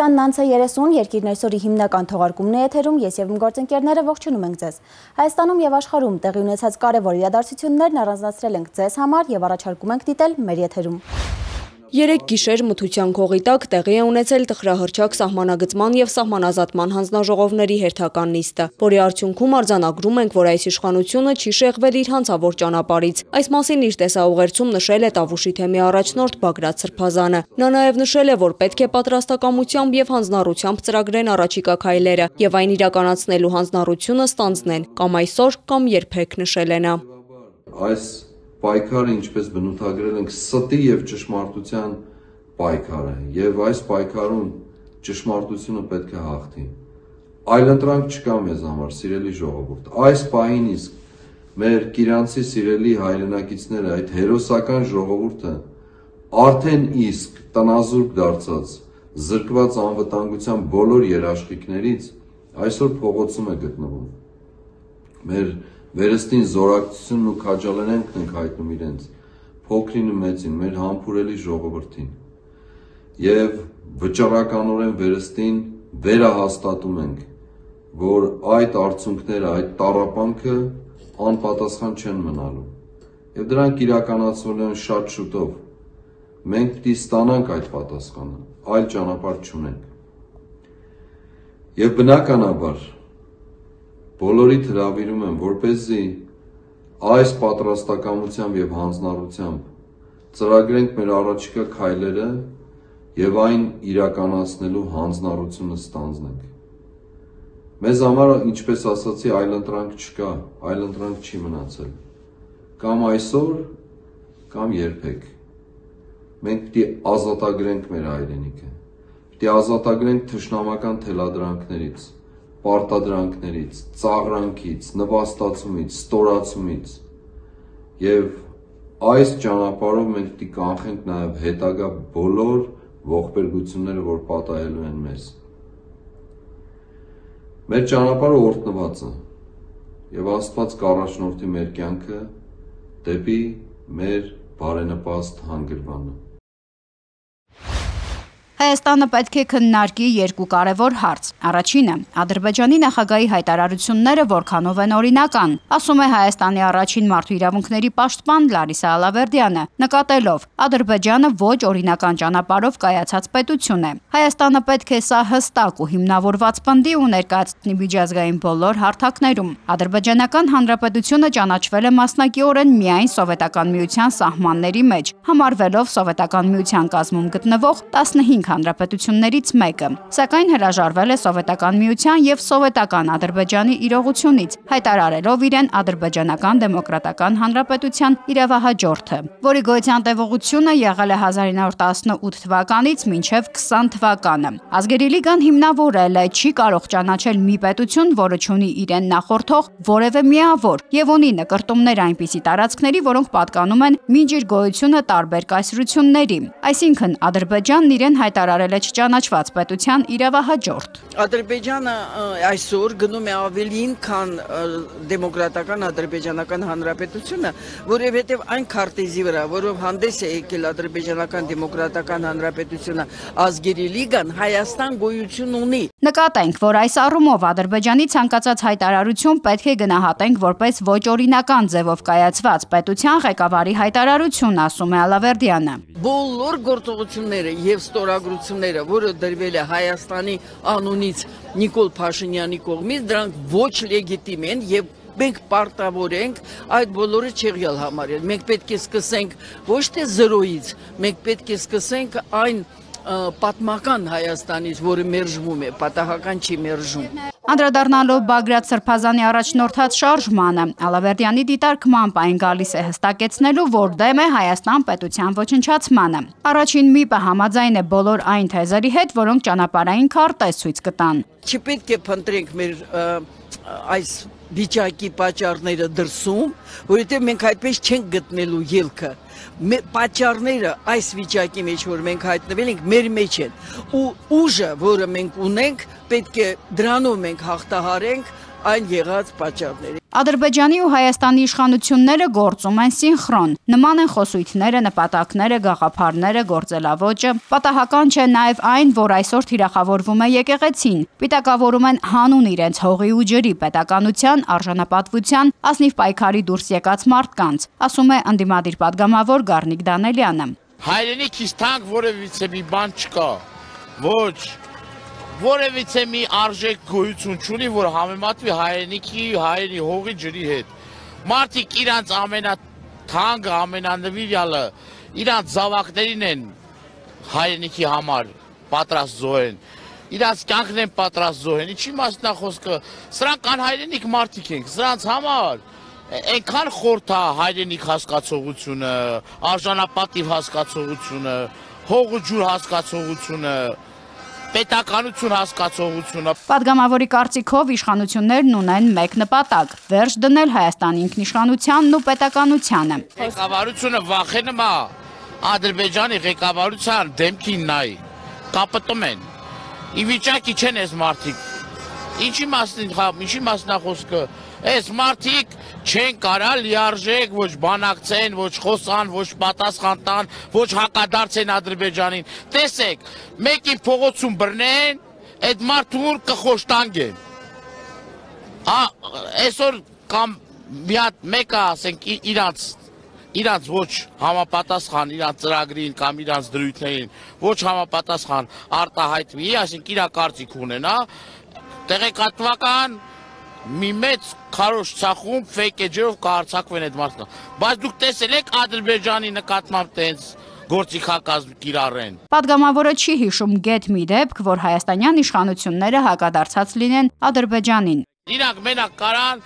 20-30 երկիրն այսօրի հիմնական թողարկումն է եթերում, ես եւ իմ գործընկերները ողջունում ենք ձեզ։ Հայաստանում եւ աշխարհում տեղի ունեցած կարևոր իրադարձություններն առանձնացրել ենք ձեզ համար եւ առաջարկում ենք դիտել մեր եթերում։ Երեք գիշեր մթության քողի տակ տեղի է ունեցել տխրահրճակ սահմանագծման եւ սահմանազատման հանձնաժողովների հերթական նիստը, որի արդյունքում արձանագրում ենք, որ այս իշխանությունը չի շեղվել իր հանցավոր ճանապարից։ Այս մասին իր տեսաուղերձում նշել է Տավուշի թեմի առաջնորդ Բագրատ Սրբազանը։ Նա նաեւ նշել է, որ պետք է պատրաստակամությամբ եւ հանձնառությամբ ծրագրեն առաջիկա քայլերը եւ այն իրականացնելու հանձնառությունը ստանձնեն կամ այսօր կամ երբեք նշել է նա։ Այս պայքարը ինչպես բնութագրել ենք ստի եւ ճշմարտության պայքարը եւ այս պայքարում ճշմարտությունը պետք է հաղթի այլընտրանք չկա մեզ համար սիրելի ժողովուրդ այս պահին իսկ մեր Կիրանցի սիրելի հայրենակիցները այդ հերոսական ժողովուրդը արդեն իսկ տնազուրկ դարձած զրկված անվտանգության բոլոր երաշխիքներից այսօր փողոցում է գտնվում մեր վերստին զորակցությունն ու քաջալերանքն ենք հայտնում իրենց փոքրին ու մեծին, մեր համբուրելի ժողովրդին։ Եվ վճռականորեն վերստին վերահաստատում ենք, որ այդ արդյունքները, այդ տարապանքը անպատասխան չեն մնալու։ Եվ դրանք իրականացվելու են շատ շուտով։ Մենք պիտի ստանանք այդ պատասխանը, այլ ճանապարհ չունենք։ Եվ բնականաբար բոլորիդ հրավիրում եմ, որ เป զի այս պատրաստակամությամբ եւ հանձնառությամբ ծրագրենք մեր առաջիկա քայլերը եւ այն իրականացնելու հանձնառությունը ստանձնենք։ Մեզ համար, ինչպես ասացի, այլընտրանք չկա, այլընտրանք չի մնացել։ Կամ այսօր, կամ երբեք։ Մենք պիտի ազատագրենք մեր հայրենիքը։ Պիտի ազատագրենք թշնամական թելադրանքներից պարտադրանքներից, ծաղրանքից, նվաստացումից, ստորացումից եւ այս ճանապարհով մենք պիտի կանխենք նաեւ հետագա բոլոր ողբերգությունները, որ պատահելու են մեզ։ Մեր ճանապարհը օրտնված է եւ Աստված կառաջնորդի մեր կյանքը դեպի մեր բարենպաստ հանգրվանը։ Հայաստանը պետք է քննարկի երկու կարևոր հարց։ Առաջինը՝ Ադրբեջանի նախագահի հայտարարությունները որքանով են օրինական, ասում է Հայաստանի առաջին մարդու իրավունքների պաշտպան Լարիսա Ալավերդյանը, նկատելով Ադրբեջանը ոչ օրինական ճանապարհով կայացած պետություն է։ Հայաստանը պետք է սա հստակ ու հիմնավորված պնդի ու ներկայացնի միջազգային բոլոր հարթակներում։ Ադրբեջանական հանրապետությունը ճանաչվել է մասնակիորեն միայն սովետական միության սահմանների մեջ, համարվելով սովետական միության կազմում գտնվող 15 հանրապետություններից մեկը, սակայն հրաժարվել է սովետական միության եւ սովետական Ադրբեջանի իրողությունից, հայտարարելով իրեն ադրբեջանական դեմոկրատական հանրապետության իրավահաջորդը, որի գոյության տևողությունը եղել է 1918 թվականից մինչև 20 թվականը։ Ազգերի լիգան հիմնավորել է չի կարող ճանաչել մի պետություն, որը ունի իրեն նախորդող որևէ միավոր եւ ունի նկարտումներ այնպիսի տարածքների, որոնք պատկանում են մինչ իր գոյությունը տարբեր կայսրությունների։ Այսինքն Ադրբեջանն իրեն հայտարարել հայտարարել է չճանաչված պետության իրավահաջորդ։ Ադրբեջանը այսօր գնում է ավելին, քան դեմոկրատական ադրբեջանական հանրապետությունը, որովհետև այն քարտեզի վրա, որով հանդես է եկել ադրբեջանական դեմոկրատական հանրապետությունը, ազգերի լիգան Հայաստան գոյություն ունի։ Նկատենք, որ այս առումով Ադրբեջանի ցանկացած հայտարարություն պետք է գնահատենք որպես ոչ օրինական ձևով կայացված պետության ղեկավարի հայտարարություն, ասում է Ալավերդյանը։ Բոլոր գործողությունները եւ ստորագրությունները հայտարարությունները, որը դրվել է Հայաստանի անունից Նիկոլ Փաշինյանի կողմից, դրանք ոչ լեգիտիմ են եւ մենք պարտավոր ենք այդ բոլորը չեղյալ համարել։ Մենք պետք է սկսենք ոչ թե 0-ից, մենք պետք է սկսենք այն պատմական Հայաստանից, որը մերժվում է, պատահական չի մերժում։ Անդրադառնալով Բագրատ Սրբազանի առաջնորդած շարժմանը, Ալավերդյանի դիտարկմամբ այն գալիս է հստակեցնելու, որ դեմ է Հայաստան պետության ոչնչացմանը։ Առաջին միպը համաձայն է բոլոր այն թեզերի հետ, որոնք ճանապարհային քարտեզ ցույց կտան։ Չպետք է փնտրենք մեր այս վիճակի պատճառները դրսում, որովհետև մենք այդպես չենք գտնելու ելքը պատճառները այս վիճակի մեջ որ մենք հայտնվել ենք մեր մեջ են ու ուժը որը մենք ունենք պետք է դրանով մենք հաղթահարենք այն եղած պատճառները։ Ադրբեջանի ու Հայաստանի իշխանությունները գործում են սինխրոն։ Նման են խոսույթները, նպատակները, գաղափարները, գործելավոճը։ Պատահական չէ նաև այն, որ այսօր թիրախավորվում է եկեղեցին։ Պիտակավորում են հանուն իրենց հողի ու ջրի պետականության, արժանապատվության, ազնիվ պայքարի դուրս եկած մարդկանց, ասում է ընդդիմադիր падգամավոր Գառնիկ Դանելյանը։ Հայրենիքից թանկ որևիցե մի բան չկա։ Ոչ, որևիցե մի արժեք գոյություն չունի, որ համեմատվի հայրենիքի, հայերի հողի ջրի հետ։ Մարդիկ իրանց ամենաթանկը, ամենանվիրյալը իրանց զավակներին են հայրենիքի համար պատրաստ զոհեն։ Իրանց կյանքն են պատրաստ զոհեն։ Ինչի մասն է խոսքը։ Սրանք անհայրենիք մարդիկ են։ Սրանց համար այնքան խորթ է հայրենիք հասկացողությունը, արժանապատիվ հասկացողությունը, հող ու ջուր հասկացողությունը, պետականություն հասկացողությունը։ Պատգամավորի կարծիքով իշխանություններն ունեն մեկ նպատակ՝ վերջ դնել Հայաստանի ինքնիշխանությանն ու պետականությանը։ Ղեկավարությունը վախենում է Ադրբեջանի ղեկավարության դեմքին նայ։ Կապտում են։ Ի վիճակի չեն այս մարդիկ։ Ինչի մասն ինչի մասնա խոսքը։ Այս մարդիկ չեն կարա լիարժեք ոչ բանակցեն, ոչ խոսան, ոչ պատասխան տան, ոչ հակադարձեն Ադրբեջանին։ Տեսեք, մեկին փողոցում բռնեն, այդ մարդուն կխոշտանգեն։ Ա այսօր կամ մի հատ մեկը ասենք իրանց իրանց ոչ համապատասխան իրանց ծրագրին կամ իրանց դրույթներին ոչ համապատասխան արտահայտվի, այսինքն իր կարծիք ունենա, տեղեկատվական մի մեծ քարոշ ցախում ֆեյք էջերով կհարցակվեն այդ մարդը։ Բայց դուք տեսել եք Ադրբեջանի նկատմամբ տենց գործիքակազմ կիրառեն։ Պատգամավորը չի հիշում գետ մի դեպք, որ հայաստանյան իշխանությունները հակադարձած լինեն Ադրբեջանին։ Իրանք մենակ կարան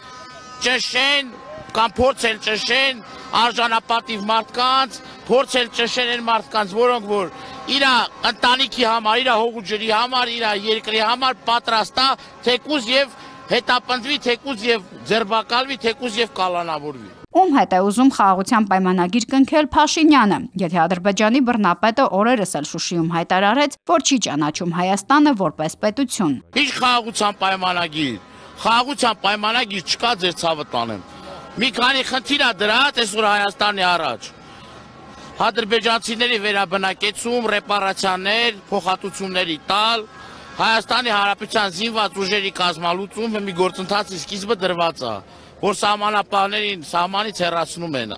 ճշեն կամ փորձել ճշեն արժանապատիվ մարդկանց, փորձել ճշեն այն մարդկանց, որոնք որ իր ընտանիքի համար, իր հողու ջրի համար, իր երկրի համար պատրաստ է թեկուզ եւ հետապնդվի թեկուզ եւ ձերբակալվի թեկուզ եւ կալանավորվի։ Ում հետ է ուզում խաղաղության պայմանագիր կնքել Փաշինյանը, եթե Ադրբեջանի բռնապետը օրերս էլ Շուշիում հայտարարեց, որ չի ճանաչում Հայաստանը որպես պետություն։ Ինչ խաղաղության պայմանագիր։ Խաղաղության պայմանագիր չկա ձեր ցավը տանեմ։ Մի քանի խնդիր է դրած այսօր Հայաստանի առաջ։ Ադրբեջանցիների վերաբնակեցում, ռեպարացիաներ, փոխհատուցումների տալ, Հայաստանի Հանրապետության զինված ուժերի կազմալուծումը մի գործընթացի սկիզբը դրված է, որ սահմանապահներին սահմանից հեռացնում են,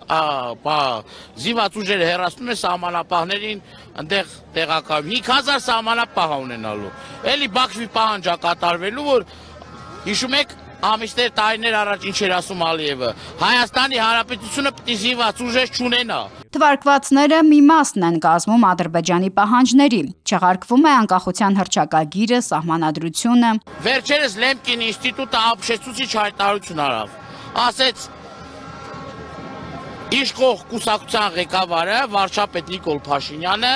զինված ուժերը հեռացնում են սահմանապահներին այնտեղ տեղակայում 5000 սահմանապահ ունենալու։ Էլի Բաքվի պահանջա կատարվելու, որ հիշում եք ամիսներ տարիներ առաջ ինչ էր ասում Ալիևը։ Հայաստանի Հանրապետությունը պիտի զինված ուժեր չունենա։ Թվարկվածները մի մասն են կազմում Ադրբեջանի պահանջների։ Չեղարկվում է անկախության հրճակագիրը, սահմանադրությունը։ Վերջերս Լեմկին ինստիտուտը ապշեցուցիչ հայտարարություն արավ։ Ասեց Իշխող կուսակցության ղեկավարը վարչապետ Նիկոլ Փաշինյանը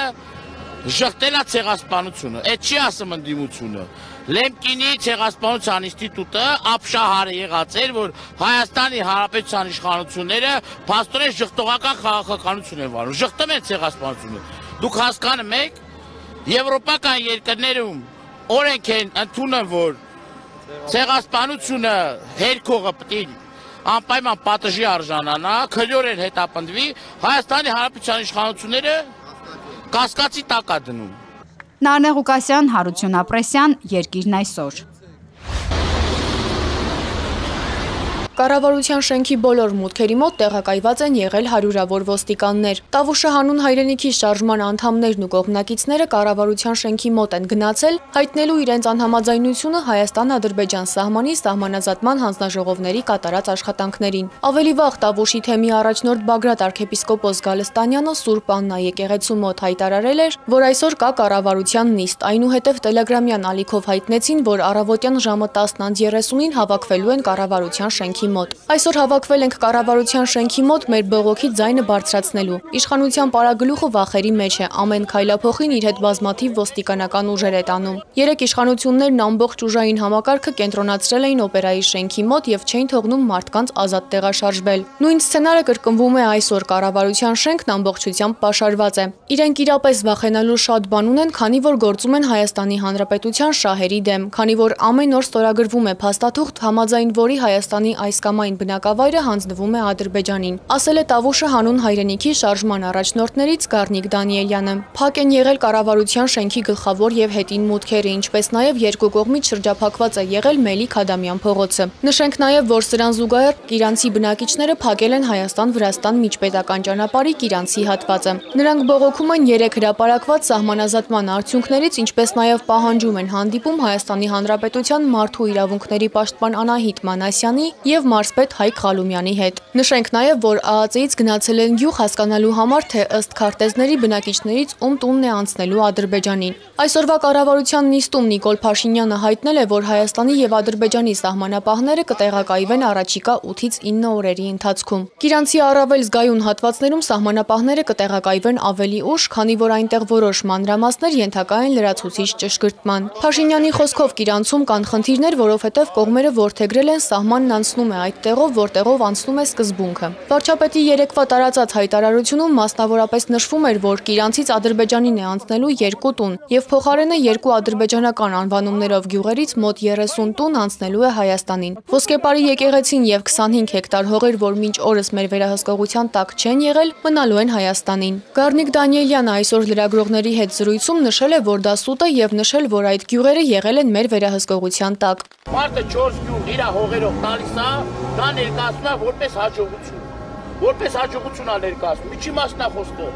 ժխտել է ցեղասպանությունը։ Այդ չի ասում ընդդիմությունը։ Լեմկինի ցեղասպանության ինստիտուտը ապշահարը եղած էր, որ Հայաստանի Հանրապետության իշխանությունները փաստորեն ժխտողական քաղաքականություն են վարում։ Ժխտում են ցեղասպանությունը։ Դուք հասկանում եք, եվրոպական երկրներում օրենք են ընդունում, որ ցեղասպանությունը հերքողը պետք անպայման պատժի արժանանա, քրյորեն հետապնդվի, Հայաստանի Հանրապետության իշխանությունները կասկածի տակ է դնում։ Նարնե Ղուկասյան, Հարություն Ապրեսյան, Երկիրն այսօր։ Կառավարության շենքի բոլոր մուտքերի մոտ տեղակայված են եղել հարյուրավոր ոստիկաններ։ Տավուշը հանուն հայրենիքի շարժման անդամներն ու կողմնակիցները կառավարության շենքի մոտ են գնացել, հայտնելու իրենց անհամաձայնությունը Հայաստան-Ադրբեջան սահմանի սահմանազատման հանձնաժողովների կատարած աշխատանքներին։ Ավելի վաղ Տավուշի թեմի առաջնորդ Բագրատ arczepiskopos Գալստանյանը Սուրբ Աննա եկեղեցու մոտ հայտարարել էր, որ այսօր կա կառավարության նիստ։ Այնուհետև Տելեգրամյան ալիքով հայտնեցին, որ առավոտյան ժամը 10:30-ին հավաքվելու են կառավարության շենքի մոտ։ Այսօր հավաքվել ենք կառավարության շենքի մոտ մեր բողոքի ձայնը բարձրացնելու։ Իշխանության պարագլուխը վախերի մեջ է, ամեն քայլափոխին իր հետ բազմաթիվ ոստիկանական ուժեր է տանում։ Երեք իշխանություններն ամբողջ ուժային համակարգը կենտրոնացրել էին օպերայի շենքի մոտ եւ չէին թողնում մարդկանց ազատ տեղաշարժվել։ Նույն սցենարը կրկնվում է այսօր կառավարության շենքն ամբողջությամբ պաշարված է։ Իրենք իրապես վախենալու շատ բան ունեն, քանի որ գործում են Հայաստանի Հանրապետության շահերի դեմ, քանի որ ամեն օր ստորագրվում է փաստաթուղթ համաձայն որի Հայաստանի այս հասկամային բնակավայրը հանձնվում է Ադրբեջանին, ասել է Տավուշը հանուն հայրենիքի շարժման առաջնորդներից Գառնիկ Դանիելյանը։ Փակ են եղել կառավարության շենքի գլխավոր եւ հետին մուտքերը, ինչպես նաեւ երկու կողմից շրջափակված է եղել Մելիք Ադամյան փողոցը։ Նշենք նաեւ, որ սրան զուգահեռ Կիրանցի բնակիչները փակել են Հայաստան-Վրաստան միջպետական ճանապարհի Կիրանցի հատվածը։ Նրանք բողոքում են 3 հրապարակված սահմանազատման արդյունքներից, ինչպես նաեւ պահանջում են հանդիպում Հայաստանի Հանրապետության մարդու իրավունքների պաշտպան Անահիտ Մանասյանի եւ եւ մարզպետ Հայկ Ղալումյանի հետ։ Նշենք նաեւ, որ ԱԱԾ-ից գնացել են յուղ հասկանալու համար, թե ըստ քարտեզների բնակիչներից ում տունն է անցնելու Ադրբեջանին։ Այսօրվա կառավարության նիստում Նիկոլ Փաշինյանը հայտնել է, որ Հայաստանի եւ Ադրբեջանի սահմանապահները կտեղակայվեն առաջիկա 8-ից 9 օրերի ընթացքում։ Գիրանցի առավել զգայուն հատվածներում սահմանապահները կտեղակայվեն ավելի ուշ, քանի որ այնտեղ որոշ մանրամասներ ենթակա են լրացուցիչ ճշգրտման։ Փաշինյանի խոսքով Գիրանցում կան խնդիրներ, որովհետև կողմերը ворթեգրել են սահմանն անցնում է այդ տեղով, որտեղով անցնում է սկզբունքը։ Վարչապետի երեկվա տարածած հայտարարությունում մասնավորապես նշվում էր, որ Կիրանցից Ադրբեջանին է անցնելու երկու տուն եւ փոխարենը երկու ադրբեջանական անվանումներով գյուղերից մոտ 30 տուն անցնելու է Հայաստանին։ Ոսկեպարի եկեղեցին եւ 25 հեկտար հողեր, որ մինչ օրս մեր վերահսկողության տակ չեն եղել, մնալու են Հայաստանին։ Գառնիկ Դանիելյանը այսօր լրագրողների հետ զրույցում նշել է, որ դա սուտ է եւ նշել, որ այդ գյուղերը եղել են մեր վերահսկողության տակ։ Մարդը 4 գյուղ իր հողերով տալիս է, դա ներկայացնում է որպես հաջողություն։ Որպես հաջողություն է ներկայացնում։ Ինչի մասն է խոսքը։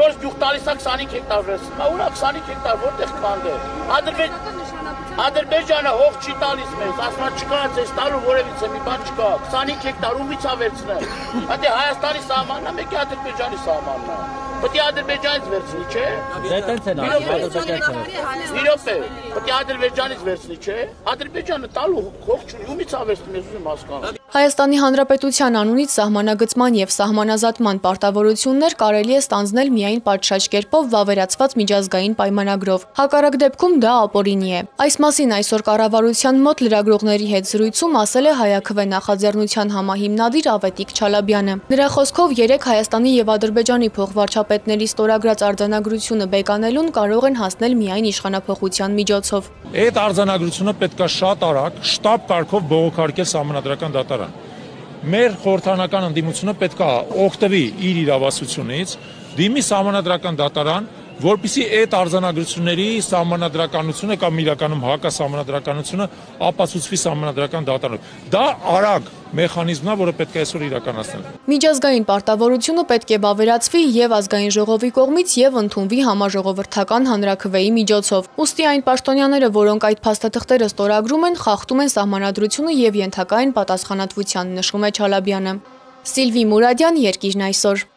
4 գյուղ տալիս է 25 հեկտար վերցնում։ ուրա 25 հեկտար որտեղ կանդե։ Ադրբեջան Ադրբեջանը հող չի տալիս մեզ, ասում է չկա ցես տալու որևիցե մի բան չկա։ 25 հեկտար ումից է վերցնել։ Հատե Հայաստանի սահմանն է, մեկի Ադրբեջանի սահմանն է։ Պետք է Ադրբեջանից վերցնի, չէ։ Դե տենց են ասում, Ադրբեջանից։ Մի րոպե, պետք է Ադրբեջանից վերցնի, չէ։ Ադրբեջանը տալու հող չունի, ումից է վերցնում, ես ուզում հասկանալ։ Հայաստանի Հանրապետության անունից սահմանագծման եւ սահմանազատման պարտավորություններ կարելի է ստանձնել միայն պատշաճ կերպով վավերացված միջազգային պայմանագրով։ Հակառակ դեպքում դա ապօրինի է։ Այս մասին այսօր կառավարության մոտ լրագրողների հետ զրույցում ասել է Հայաքվե նախաձեռնության համահիմնադիր Ավետիք Չալաբյանը։ Նրա խոսքով 3 Հայաստանի եւ Ադրբեջանի փոխվարչապետների ստորագրած արձանագրությունը բեկանելուն կարող են հասնել միայն իշխանապողության միջոցով։ Այդ արձանագրությունը պետքա շատ արագ շտաբ կարգով բողոքարկել համանդրական դատարան։ Մեր խորհրդանական ընդդիմությունը պետքա օգտվի իր իրավասությունից, դիմի համանդրական դատարան, որpիսի այդ արձանագրությունների համանդրականությունը կամ իրականում հակասահմանադրականությունը ապացուցվի համանդրական դատարանում։ Դա արագ մեխանիզմն է, որը պետք է այսօր իրականացնել։ Միջազգային պարտավորությունը պետք է բավերացվի եւ ազգային ժողովի կողմից եւ ընդունվի համաժողովրդական հանրակրվեի միջոցով։ Ոստի այն պաշտոնյաները, որոնք այդ փաստաթղթերը ստորագրում են, խախտում են սահմանադրությունը եւ ենթակա են պատասխանատվության, նշում է Չալաբյանը։ Սիլվի Մուրադյան, Երկիրն այսօր։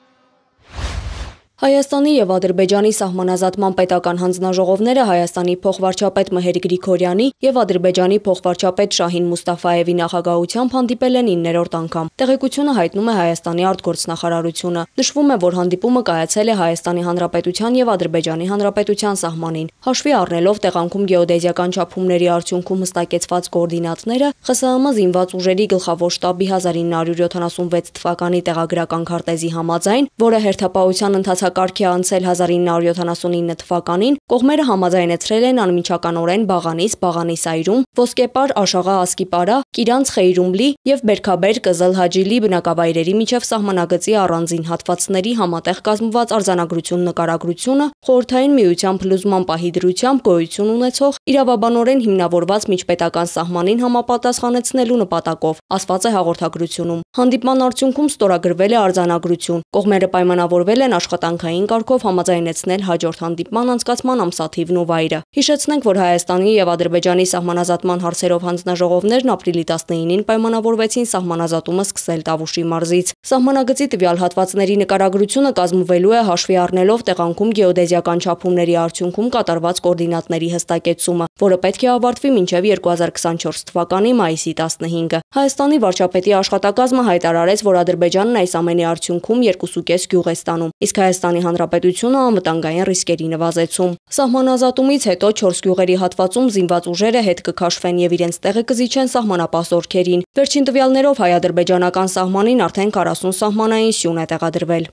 Հայաստանի եւ Ադրբեջանի սահմանազատման պետական հանձնաժողովները Հայաստանի փոխվարչապետ Մհեր Գրիգորյանի եւ Ադրբեջանի փոխվարչապետ Շահին Մուստաֆաևի նախագահությամբ հանդիպել են 9-րդ անգամ։ Տեղեկությունը հայտնում է Հայաստանի արտգործնախարարությունը։ Նշվում է, որ հանդիպումը կայացել է Հայաստանի Հանրապետության եւ Ադրբեջանի Հանրապետության սահմանին։ Հաշվի առնելով տեղանքում գեոդեզիական չափումների արդյունքում հստակեցված կոորդինատները, ԽՍՀՄ զինված ուժերի գլխավոր շտաբի 1976 թվականի տեղագրական քարտեզի համաձայն, որը հերթապահության ընթացակ համակարգի անցել 1979 թվականին, կողմերը համաձայնեցրել են անմիջականորեն Բաղանիս, Բաղանիսայրում, Ոսկեպար, Աշաղա, Ասկիպարա, Կիրանց, Խեյրումլի եւ Բերքաբեր, Կզլ Հաջիլի բնակավայրերի միջև սահմանագծի առանձին հատվածների համատեղ կազմված արձանագրություն նկարագրությունը խորհրդային միության փլուզման պահի դրությամբ գոյություն ունեցող իրավաբանորեն հիմնավորված միջպետական սահմանին համապատասխանեցնելու նպատակով, ասված է հաղորդագրությունում։ Հանդիպման արդյունքում ստորագրվել է արձանագրություն։ Կողմերը պայմանավորվել են աշխատանք համակարգային կարգով համաձայնեցնել հաջորդ հանդիպման անցկացման ամսաթիվն ու վայրը։ Հիշեցնենք, որ Հայաստանի եւ Ադրբեջանի սահմանազատման հարցերով հանձնաժողովներն ապրիլի 19-ին պայմանավորվեցին սահմանազատումը սկսել Տավուշի մարզից։ Սահմանագծի տվյալ հատվածների նկարագրությունը կազմվելու է հաշվի առնելով տեղանքում գեոդեզիական չափումների արդյունքում կատարված կոորդինատների հստակեցումը, որը պետք է ավարտվի մինչև 2024 թվականի մայիսի 15-ը։ Հայաստանի վարչապետի աշխատակազմը հայտարարեց, որ Ադրբեջանն այս ամենի արդյունքում 2.5 գյուղ է ստանում, իսկ Հայաստանի Հայաստանի Հանրապետությունը անվտանգային ռիսկերի նվազեցում։ Սահմանազատումից հետո 4 գյուղերի հատվածում զինված ուժերը հետ կքաշվեն եւ իրենց տեղը կզիջեն սահմանապահ զորքերին։ Վերջին տվյալներով հայ-ադրբեջանական սահմանին արդեն 40 սահմանային սյուն է տեղադրվել։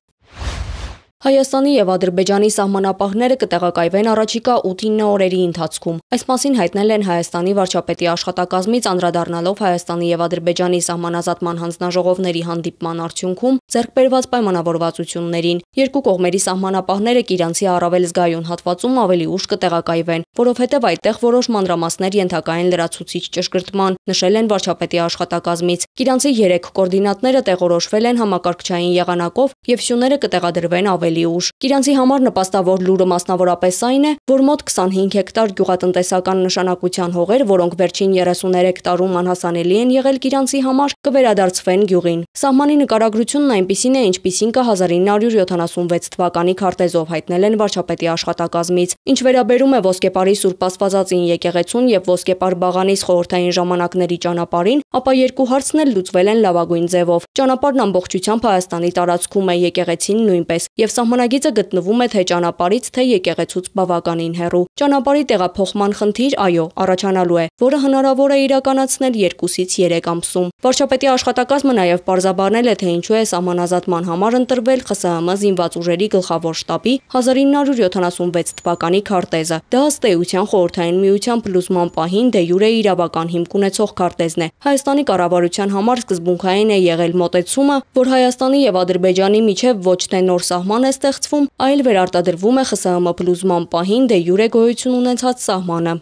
Հայաստանի եւ Ադրբեջանի սահմանապահները կտեղակայվեն առաջիկա 8-9 օրերի ընթացքում։ Այս մասին հայտնել են Հայաստանի վարչապետի աշխատակազմից անդրադառնալով Հայաստանի եւ Ադրբեջանի սահմանազատման հանձնաժողովների հանդիպման արդյունքում ձեռք բերված պայմանավորվածություններին։ Երկու կողմերի սահմանապահները Կիրանցի առավել զգայուն հատվածում ավելի ուշ կտեղակայվեն, որովհետեւ այդտեղ որոշ մանրամասներ ենթակային լրացուցիչ ճշգրտման, նշել են վարչապետի աշխատակազմից։ Կիրանցի 3 կոորդինատները տեղորոշվել են համակարգչային եղանակով եւ սյուները կտեղադրվեն ավելի ավելի ուշ։ Կիրանցի համար նպաստավոր լուրը մասնավորապես այն է, որ մոտ 25 հեկտար գյուղատնտեսական նշանակության հողեր, որոնք վերջին 33 տարում անհասանելի են եղել Կիրանցի համար, կվերադարձվեն գյուղին։ Սահմանի նկարագրությունն այնպիսին է, ինչպիսին կա 1976 թվականի քարտեզով հայտնել են վարչապետի աշխատակազմից։ Ինչ վերաբերում է ոսկեպարի Սուրբ Աստվածածին եկեղեցուն եւ ոսկեպար բաղանիս խորհրդային ժամանակների ճանապարհին, ապա երկու հարցն էլ լուծվել են լավագույն ձևով։ Ճանապարհն ամբողջությամբ Հայաստանի տարածքում է եկեղեցին նույնպես եւ Սահմանագիծը գտնվում է թե ճանապարհից, թե եկեղեցուց բավականին հեռու։ Ճանապարհի տեղափոխման խնդիր, այո, առաջանալու է, որը հնարավոր է իրականացնել 2-ից 3 ամսում։ Վարչապետի աշխատակազմը նաև պարզաբանել է, թե ինչու է սահմանազատման համար ընտրվել ԽՍՀՄ զինված ուժերի գլխավոր շտաբի 1976 թվականի քարտեզը։ Դա ըստ էության խորհրդային միության փլուզման պահին դե յուրե իրավական հիմք ունեցող քարտեզն է։ Հայաստանի կառավարության համար սկզբունքային է եղել մոտեցումը, որ Հայաստանի եւ Ադրբեջանի միջև ոչ թե նոր սահման է ստեղծվում, այլ վերարտադրվում է ԽՍՀՄ փլուզման պահին դե յուրե գոյություն ունեցած սահմանը։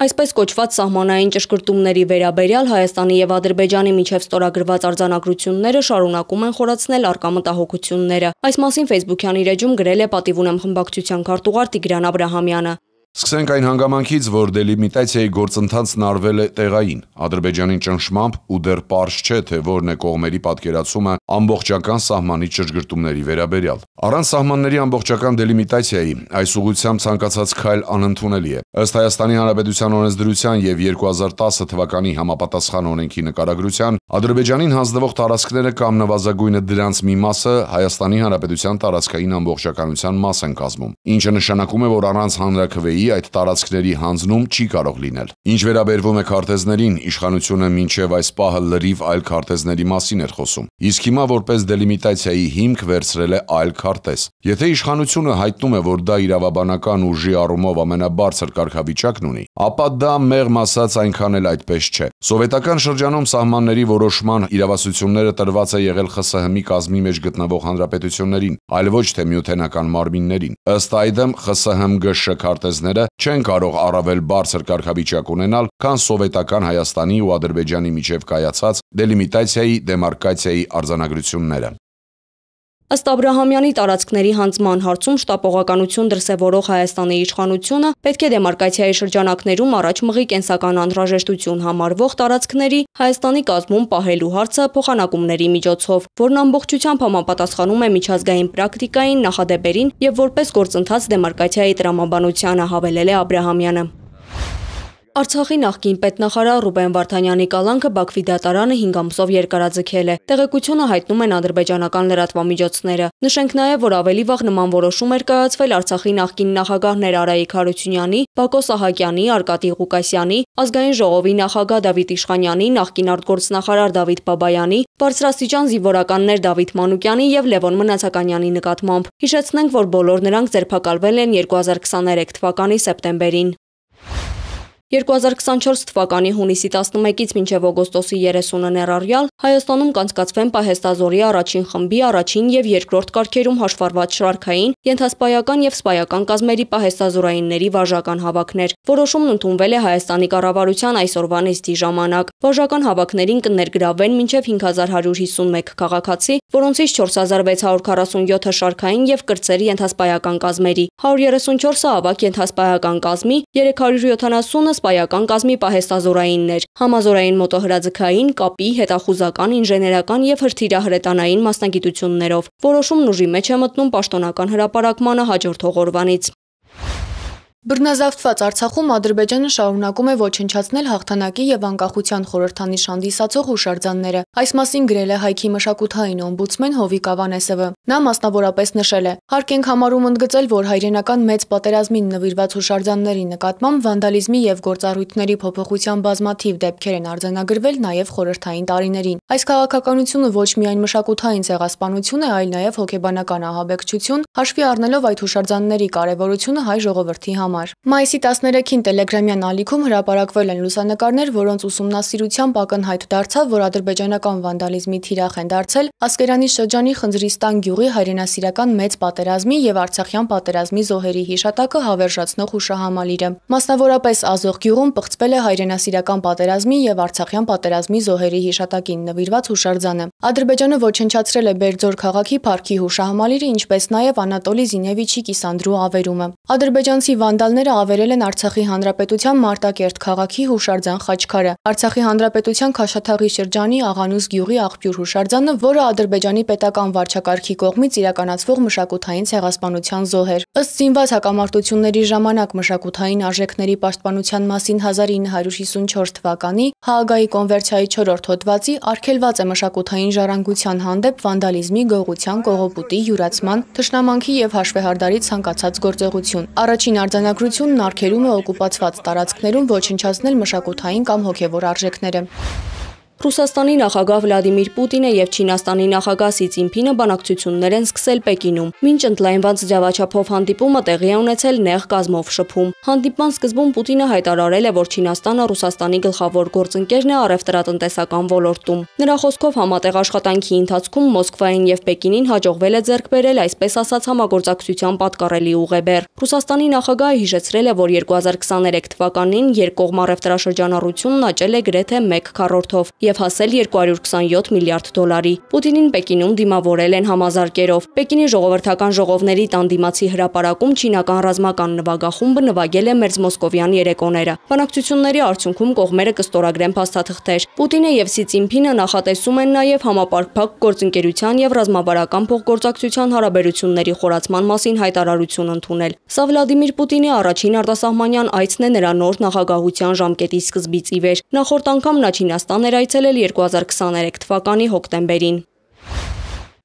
Այսպես կոչված սահմանային ճշգրտումների վերաբերյալ Հայաստանի եւ Ադրբեջանի միջև ստորագրված արձանագրությունները շարունակում են խորացնել արկա մտահոգությունները։ Այս մասին Facebook-յան իր էջում գրել է պատիվ ունեմ խմբակցության քարտուղար Տիգրան Աբ รา համյանը։ Սկսենք այն հանգամանքից, որ դելիմիտացիայի գործընթացն արվել է տեղային, Ադրբեջանի ճնշմամբ ու դեռ պարզ չէ, թե որն է կողմերի պատկերացումը ամբողջական սահմանի ճշգրտումների վերաբերյալ։ Առանց սահմանների ամբողջական դելիմիտացիայի այս ուղղությամբ ցանկացած քայլ անընդունելի է։ Ըստ Հայաստանի Հանրապետության օրենսդրության եւ 2010 թվականի համապատասխան օրենքի նկարագրության, Ադրբեջանին հանձնվող տարածքները կամ նվազագույնը դրանց մի մասը Հայաստանի Հանրապետության տարածքային ամբողջականության մաս են կազմում, ինչը նշանակում է, որ առանց հանրակրվեի Գերմանիայի այդ տարածքների հանձնում չի կարող լինել։ Ինչ վերաբերվում է քարտեզներին, իշխանությունը մինչև այս պահը լրիվ այլ քարտեզների մասին էր խոսում։ Իսկ հիմա որպես դելիմիտացիայի հիմք վերցրել է այլ քարտեզ։ Եթե իշխանությունը հայտնում է, որ դա իրավաբանական ուժի առումով ամենաբարձր կարգավիճակն ունի, ապա դա մեղմ ասած այնքան էլ այդպես չէ։ Սովետական շրջանում սահմանների որոշման իրավասությունները տրված է եղել ԽՍՀՄ-ի կազմի մեջ գտնվող հանրապետություններին, այլ ոչ թե միութենական մարմիններին։ Ըստ այդմ ԽՍՀՄ-ԳՇ քարտեզները չեն կարող առավել բարձր կարգավիճակ ունենալ, քան սովետական Հայաստանի ու Ադրբեջանի միջև կայացած դելիմիտացիայի դեմարկացիայի արձանագրությունները։ Ըստ Աբրահամյանի տարածքների հանձման հարցում շտապողականություն դրսևորող Հայաստանի իշխանությունը պետք է դեմարկացիայի շրջանակներում առաջ մղի կենսական անհրաժեշտություն համարվող տարածքների Հայաստանի կազմում պահելու հարցը փոխանակումների միջոցով, որն ամբողջությամբ համապատասխանում է միջազգային պրակտիկային, նախադեպերին եւ որպես գործընթաց դեմարկացիայի տրամաբանությանը հավելել է Աբրահամյանը։ Արցախի նախկին պետնախարար Ռուբեն Վարդանյանի կալանքը Բաքվի դատարանը 5 ամսով երկարաձգել է։ Տեղեկությունը հայտնում են ադրբեջանական լրատվամիջոցները։ Նշենք նաև, որ ավելի վաղ նման որոշում էր կայացվել Արցախի նախկին նախագահներ Արայիկ Հարությունյանի, Բակո Սահակյանի, Արկադի Ղուկասյանի, ազգային ժողովի նախագահ Դավիթ Իշխանյանի, նախկին արտգործնախարար Դավիթ Բաբայանի, բարձրաստիճան զինվորականներ Դավիթ Մանուկյանի եւ Լևոն Մնացականյանի նկատմամբ։ Հիշեցնենք, որ բոլոր նրանք ձերբակալվել են 2023 թվականի սեպտեմբերին։ 2024 թվականի հունիսի 11-ից մինչև օգոստոսի 30-ը ներառյալ Հայաստանում կանցկացվեն պահեստազորի առաջին խմբի առաջին եւ երկրորդ կարգերում հաշվառված շարքային, ենթասպայական եւ սպայական կազմերի պահեստազորայինների վարժական հավաքներ։ Որոշումն ընդունվել է Հայաստանի կառավարության այսօրվա նիստի ժամանակ։ Վարժական հավաքներին կներգրավվեն մինչև 5151 քաղաքացի, որոնցից 4647-ը շարքային եւ կրծերի ենթասպայական կազմերի, 134-ը ավակ ենթասպայական կազմի, 370-ը սպայական կազմի պահեստազորայիններ, համազորային մոտոհրաձգային, կապի, հետախուզական, ինժեներական եւ հրթիռահրետանային մասնագիտություններով։ Որոշումն ուժի մեջ է մտնում պաշտոնական հրապարակմանը հաջորդող օրվանից։ Բռնազավթված Արցախում Ադրբեջանը շարունակում է ոչնչացնել հաղթանակի եւ անկախության խորհրդանիշ հանդիսացող հուշարձանները։ Այս մասին գրել է Հայքի մշակութային օմբուդսմեն Հովիկ Ավանեսովը։ Նա մասնավորապես նշել է. «Հարկ ենք համարում ընդգծել, որ հայրենական մեծ պատերազմին նվիրված հուշարձանների նկատմամբ վանդալիզմի եւ գործառույթների փոփոխության բազմաթիվ դեպքեր են արձանագրվել նաեւ խորհրդային տարիներին։ Այս քաղաքականությունը ոչ միայն մշակութային ցեղասպանություն է, այլ նաեւ հոգեբանական ահաբեկչություն, հաշվի առնելով այդ հուշարձանների կարեւորությունը հայ ժողովրդի համար համար։ Մայիսի 13-ին Telegram-յան ալիքում հրապարակվել են լուսանկարներ, որոնց ուսումնասիրությամբ ակնհայտ դարձավ, որ ադրբեջանական վանդալիզմի թիրախ են դարձել Ասկերանի շրջանի Խնձրիստան գյուղի հայրենասիրական մեծ պատերազմի եւ Արցախյան պատերազմի զոհերի հիշատակը հավերժացնող հուշահամալիրը։ Մասնավորապես Ազող գյուղում պղծվել է հայրենասիրական պատերազմի եւ Արցախյան պատերազմի զոհերի հիշատակին նվիրված հուշարձանը։ Ադրբեջանը ոչնչացրել է Բերձոր քաղաքի Փարքի հուշահամալիրը, ինչպես նաև Անատոլի Զինևիչի Կիսանդրու ավերումը։ Ադրբեջանցի Վան Վանդալները ավերել են Արցախի Հանրապետության Մարտակերտ քաղաքի հուշարձան Խաչքարը, Արցախի Հանրապետության Քաշաթաղի շրջանի Աղանուս գյուղի աղբյուր հուշարձանը, որը Ադրբեջանի պետական վարչակարգի կողմից իրականացվող մշակութային ցեղասպանության զոհ էր։ Ըստ զինված հակամարտությունների ժամանակ մշակութային արժեքների պաշտպանության մասին 1954 թվականի Հաագայի կոնվենցիայի 4-րդ հոդվածի արգելված է մշակութային ժառանգության հանդեպ վանդալիզմի, գողության, կողոպուտի, յուրացման, թշնամանքի եւ հաշվեհարդարի ցանկացած գործողություն։ Առաջին արձանագրությունը Արձանագրությունն արգելում է օկուպացված տարածքներում ոչնչացնել մշակութային կամ հոգևոր արժեքները։ Ռուսաստանի նախագահ Վլադիմիր Պուտինը եւ Չինաստանի նախագահ Սի Ցինփինը բանակցություններ են սկսել Պեկինում։ Մինչ ընդլայնված ձևաչափով հանդիպումը տեղի է ունեցել նեղ կազմով շփում։ Հանդիպման սկզբում Պուտինը հայտարարել է, որ Չինաստանը Ռուսաստանի գլխավոր գործընկերն է առևտրատնտեսական ոլորտում։ Նրա խոսքով համատեղ աշխատանքի ընթացքում Մոսկվային եւ Պեկինին հաջողվել է ձեռք բերել այսպես ասած համագործակցության պատկառելի ուղեբեր։ Ռուսաստանի նախագահը հիշեցրել է, որ 2023 թվականին երկկողմ առևտրաշրջանառությունն աճել է գրեթե 1 քառորդով եւ հասել 227 միլիարդ դոլարի։ Պուտինին Պեկինում դիմավորել են համազարկերով։ Պեկինի ժողովրդական ժողովների տան դիմացի հրապարակում չինական ռազմական նվագախումբը նվագել է մերձ մոսկովյան երեկոները։ Բանակցությունների արդյունքում կողմերը կստորագրեն փաստաթղթեր։ Պուտինը եւ Սի Ցինփինը նախատեսում են նաեւ համապարփակ գործընկերության եւ ռազմավարական փոխգործակցության հարաբերությունների խորացման մասին հայտարարություն ընդունել։ Սա Վլադիմիր Պուտինի առաջին արտասահմանյան այցն է նրա նոր նախագահության ժամկետի սկզբից ի վեր։ Նախորդ անգամ նա Չինաստան էր այցելել այցելել 2023 թվականի հոկտեմբերին։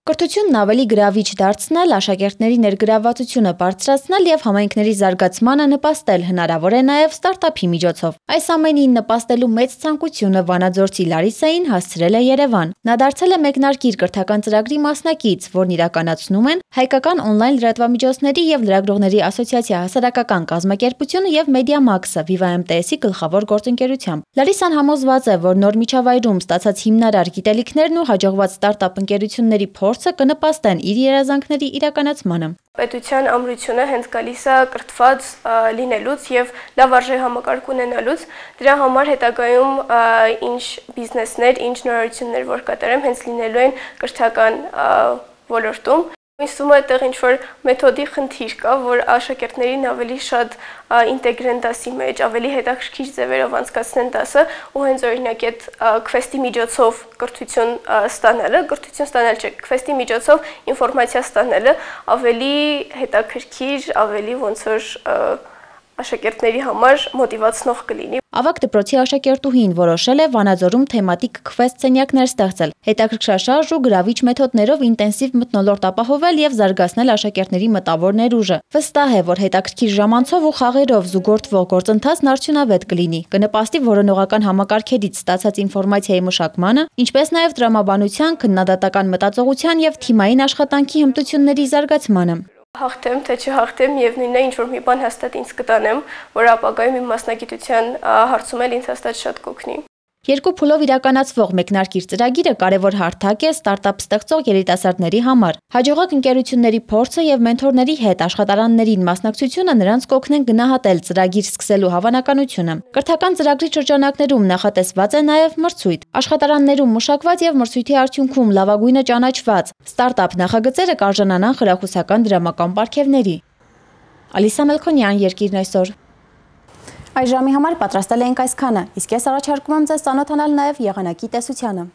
Կրթությունն ավելի գրավիչ դարձնել, աշակերտների ներգրավվածությունը բարձրացնել եւ համայնքների զարգացմանը նպաստել հնարավոր է նաեւ ստարտափի միջոցով։ Այս ամենին նպաստելու մեծ ցանկությունը Վանաձորցի Լարիսային հասցրել է Երևան։ Նա դարձել է մեկնարկիր կրթական ծրագրի մասնակից, որն իրականացնում են Հայկական on-line լրատվամիջոցների եւ լրագրողների ասոցիացիա հասարակական կազմակերպությունը եւ Մեդիամաքսը Viva MTS-ի գլխավոր գործընկերությամբ։ Լարիսան համոզված է, որ նոր միջավայրում ստացած հիմնարար գիտելիքներն ու հաջողված ստարտափ ընկերությունների փոր փորձը կնպաստեն իր երազանքների իրականացմանը։ Պետության ամրությունը հենց գալիս է կրթված լինելուց եւ լավ արժե համակարգ ունենալուց։ Դրա համար հետագայում ինչ բիզնեսներ, ինչ նորություններ որ կատարեմ, հենց լինելու են կրթական ոլորտում Ինձ է այդտեղ ինչ-որ մեթոդի խնդիր կա, որ աշակերտներին ավելի շատ ինտեգրեն դասի մեջ, ավելի հետաքրքիր ձևերով անցկացնեն դասը, ու հենց օրինակ այդ քվեստի միջոցով կրթություն ստանալը, կրթություն ստանալ չէ, քվեստի միջոցով ինֆորմացիա ստանալը ավելի հետաքրքիր, ավելի ոնց որ աշակերտների համար մոտիվացնող կլինի։ Ավակ դպրոցի աշակերտուհին որոշել է Վանաձորում թեմատիկ քվեստ սենյակներ ստեղծել, հետաքրքրաշարժ ու գրավիչ մեթոդներով ինտենսիվ մթնոլորտ ապահովել եւ զարգացնել աշակերտների մտավոր ներուժը։ Վստահ է, որ հետաքրքիր ժամանցով ու խաղերով զուգորդվող գործընթացն արդյունավետ կլինի, կնպաստի որոնողական համակարգերից ստացած ինֆորմացիայի մշակմանը, ինչպես նաեւ տրամաբանության, քննադատական մտածողության եւ թիմային աշխատանքի հմտությունների զարգացմանը հաղթեմ, թե չհաղթեմ եւ նույնն է ինչ որ մի բան հաստատ ինձ կտանեմ, որ ապագայում իմ մասնագիտության հարցում էլ ինձ հաստատ շատ կօգնի։ Երկու փուլով իրականացվող մեկնարկիր ծրագիրը կարևոր հարթակ է ստարտափ ստեղծող երիտասարդների համար։ Հաջողակ ընկերությունների փորձը եւ մենթորների հետ աշխատարաններին մասնակցությունը նրանց կօգնեն գնահատել ծրագիր սկսելու հավանականությունը։ Կրթական ծրագրի շրջանակներում նախատեսված է նաեւ մրցույթ։ Աշխատարաններում մշակված եւ մրցույթի արդյունքում լավագույնը ճանաչված ստարտափ նախագծերը կարժանանան խրախուսական դրամական պարգևների։ Ալիսա Մելքոնյան, Երկիրն այսօր։ Այս ժամի համար պատրաստել էինք այսքանը, իսկ ես առաջարկում եմ ձեզ ծանոթանալ նաև եղանակի տեսությանը։